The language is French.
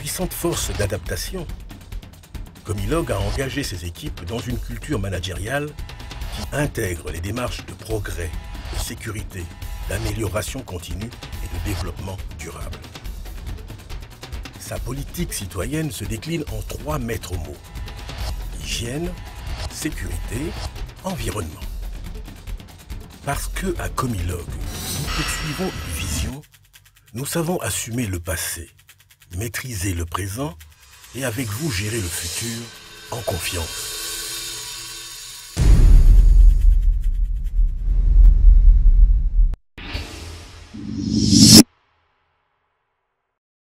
puissante force d'adaptation, Comilog a engagé ses équipes dans une culture managériale qui intègre les démarches de progrès, de sécurité, d'amélioration continue et de développement durable. Sa politique citoyenne se décline en trois maîtres mots. Hygiène, sécurité, environnement. Parce que à Comilog, nous poursuivons une vision, nous savons assumer le passé, maîtrisez le présent et avec vous gérez le futur en confiance.